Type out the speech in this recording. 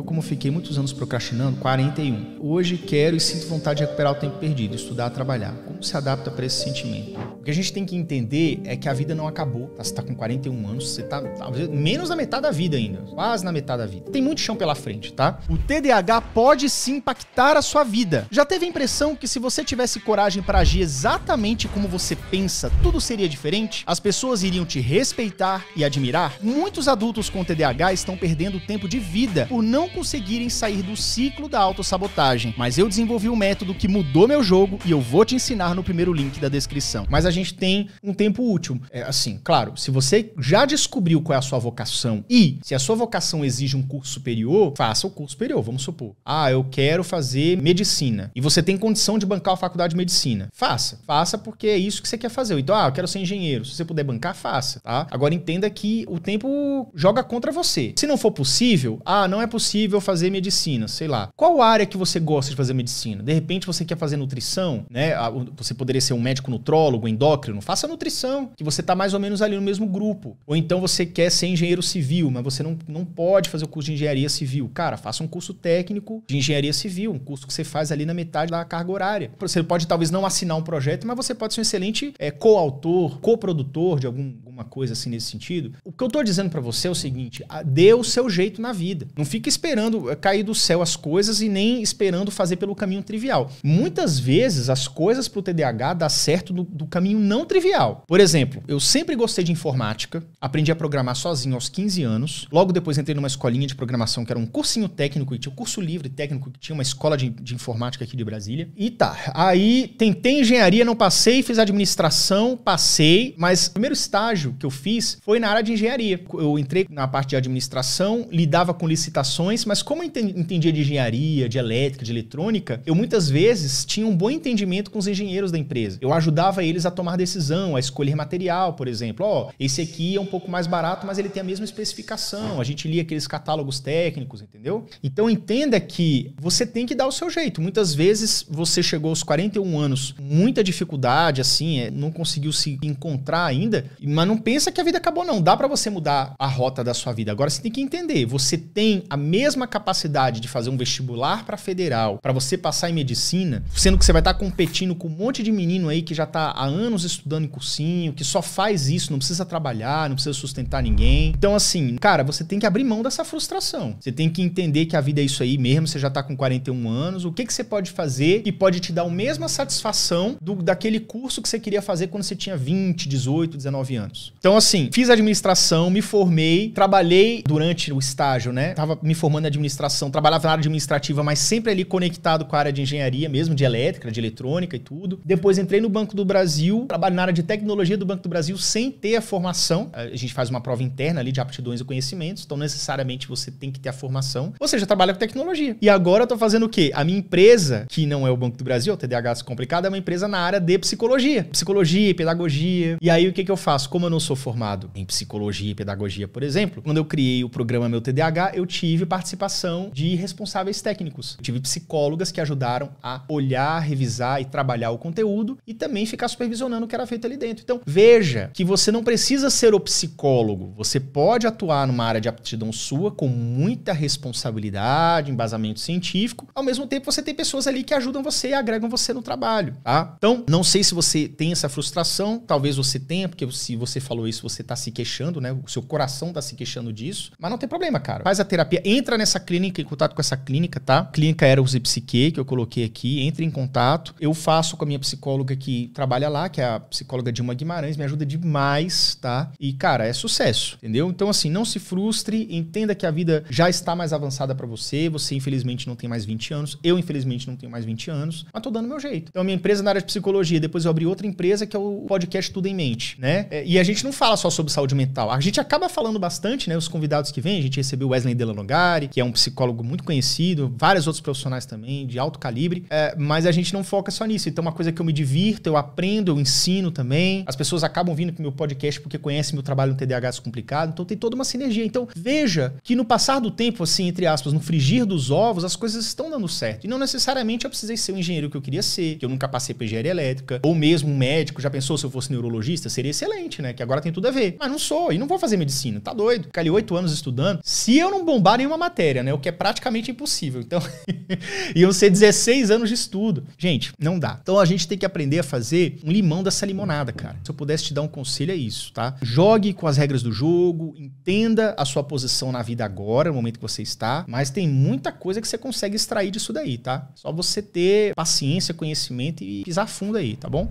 Eu, como fiquei muitos anos procrastinando, 41. Hoje quero e sinto vontade de recuperar o tempo perdido, estudar, trabalhar. Como se adapta para esse sentimento? O que a gente tem que entender é que a vida não acabou. Tá? Você está com 41 anos, você está menos da metade da vida ainda. Quase na metade da vida. Tem muito chão pela frente, tá? O TDAH pode sim impactar a sua vida. Já teve a impressão que se você tivesse coragem para agir exatamente como você pensa, tudo seria diferente? As pessoas iriam te respeitar e admirar? Muitos adultos com TDAH estão perdendo tempo de vida por não conseguirem sair do ciclo da autossabotagem. Mas eu desenvolvi um método que mudou meu jogo e eu vou te ensinar no primeiro link da descrição. Mas a gente tem um tempo útil. É assim, claro, se você já descobriu qual é a sua vocação e se a sua vocação exige um curso superior, faça o curso superior, vamos supor. Ah, eu quero fazer medicina. E você tem condição de bancar a faculdade de medicina. Faça. Faça porque é isso que você quer fazer. Então, ah, eu quero ser engenheiro. Se você puder bancar, faça, tá? Agora entenda que o tempo joga contra você. Se não for possível, ah, não é possível fazer medicina, sei lá. Qual área que você gosta de fazer medicina? De repente você quer fazer nutrição, né? Você poderia ser um médico nutrólogo, endócrino. Faça nutrição, que você tá mais ou menos ali no mesmo grupo. Ou então você quer ser engenheiro civil, mas você não, não pode fazer o curso de engenharia civil. Cara, faça um curso técnico de engenharia civil, um curso que você faz ali na metade da carga horária. Você pode talvez não assinar um projeto, mas você pode ser um excelente é, coautor, coprodutor de algum, alguma coisa assim nesse sentido. O que eu tô dizendo para você é o seguinte: dê o seu jeito na vida. Não fique esperando é, cair do céu as coisas e nem esperando fazer pelo caminho trivial. Muitas vezes as coisas pro TDAH dá certo do, do caminho não trivial. Por exemplo, eu sempre gostei de informática, aprendi a programar sozinho aos 15 anos. Logo depois entrei numa escolinha de programação que era um cursinho técnico e tinha um curso livre técnico que tinha uma escola de, de informática aqui de Brasília. E tá, aí tentei engenharia, não passei, fiz administração, passei, mas o primeiro estágio que eu fiz foi na área de engenharia. Eu entrei na parte de administração, lidava com licitações, mas como eu entendia de engenharia, de elétrica, de eletrônica, eu muitas vezes tinha um bom entendimento com os engenheiros da empresa. Eu ajudava eles a tomar decisão, a escolher material, por exemplo. Ó, oh, esse aqui é um pouco mais barato, mas ele tem a mesma especificação. A gente lia aqueles catálogos técnicos, entendeu? Então entenda que você tem que dar o seu jeito. Muitas vezes você chegou aos 41 anos, muita dificuldade, assim, é, não conseguiu se encontrar ainda, mas não pensa que a vida acabou, não. Dá para você mudar a rota da sua vida. Agora você tem que entender, você tem a mesma capacidade de fazer um vestibular para federal, para você passar em medicina, sendo que você vai estar tá competindo com um monte de menino aí que já tá há anos estudando em cursinho, que só faz isso, não precisa trabalhar, não precisa sustentar ninguém. Então, assim, cara, você tem que abrir mão dessa frustração. Você tem que entender que a vida é isso aí mesmo, você já tá com 41 anos. O que, que você pode fazer que pode te dar a mesma satisfação do, daquele curso que você queria fazer quando você tinha 20, 18, 19 anos? Então, assim, fiz administração, me formei, trabalhei durante o estágio, né? Tava me formando em administração, trabalhava na área administrativa, mas sempre ali conectado com a área de engenharia mesmo, de elétrica, de eletrônica e tudo. Depois entrei no Banco do Brasil, trabalho na área de tecnologia do Banco do Brasil sem ter a formação. A gente faz uma prova interna ali de aptidões e conhecimentos, então necessariamente você tem que ter a formação. Ou seja, trabalha com tecnologia. E agora eu tô fazendo o quê? A minha empresa, que não é o Banco do Brasil, o TDAH complicado, é uma empresa na área de psicologia. Psicologia pedagogia. E aí o que, que eu faço? Como eu não sou formado em psicologia e pedagogia, por exemplo, quando eu criei o programa Meu TDAH, eu tive participação de responsáveis técnicos. Eu tive psicólogas que ajudaram a olhar, revisar e trabalhar o conteúdo e também ficar supervisionando o que era feito ali dentro. Então, veja que você não precisa ser o psicólogo. Você pode atuar numa área de aptidão sua com muita responsabilidade, embasamento científico. Ao mesmo tempo, você tem pessoas ali que ajudam você e agregam você no trabalho, tá? Então, não sei se você tem essa frustração, talvez você tenha, porque se você falou isso, você tá se queixando, né? O seu coração tá se queixando disso, mas não tem problema, cara. Faz a terapia, entra nessa clínica, em contato com essa clínica, tá? Clínica Eros e Psique, que eu coloquei aqui, entre em contato. Eu faço com a minha psicóloga que trabalha lá, que é a psicóloga Dilma Guimarães, me ajuda demais, tá? E, cara, é sucesso, entendeu? Então, assim, não se frustre, entenda que a vida já está mais avançada para você, você infelizmente não tem mais 20 anos, eu infelizmente não tenho mais 20 anos, mas tô dando meu jeito. Então, a minha empresa na área de psicologia, depois eu abri outra empresa que é o podcast Tudo em Mente, né? É, e a gente não fala só sobre saúde mental, a gente acaba falando bastante, né? Os convidados que vêm, a gente recebeu Wesley Delanogari, que é um psicólogo muito conhecido, vários outros profissionais também, de alto calibre, é, mas a gente não foca só nisso. Então, é uma coisa que eu me divirto, eu aprendo, eu ensino também. As pessoas acabam vindo pro meu podcast porque conhecem meu trabalho no TDAH complicado, então tem toda uma sinergia. Então, veja que no passar do tempo, assim, entre aspas, no frigir dos ovos, as coisas estão dando certo. E não necessariamente eu precisei ser o engenheiro que eu queria ser, que eu nunca passei por engenharia elétrica, ou mesmo um médico. Já pensou se eu fosse neurologista? Seria excelente, né? Que agora tem tudo a ver. Mas não sou, e não vou fazer medicina, tá doido. Ficar ali oito anos estudando. Se eu não bombar nenhuma matéria, né? O que é praticamente impossível. Então, iam ser 16 anos de estudo. Gente, não dá. Então a gente tem que aprender a fazer um limão dessa limonada, cara. Se eu pudesse te dar um conselho, é isso, tá? Jogue com as regras do jogo, entenda a sua posição na vida agora, no momento que você está, mas tem muita coisa que você consegue extrair disso daí, tá? Só você ter paciência, conhecimento e pisar fundo aí, tá bom?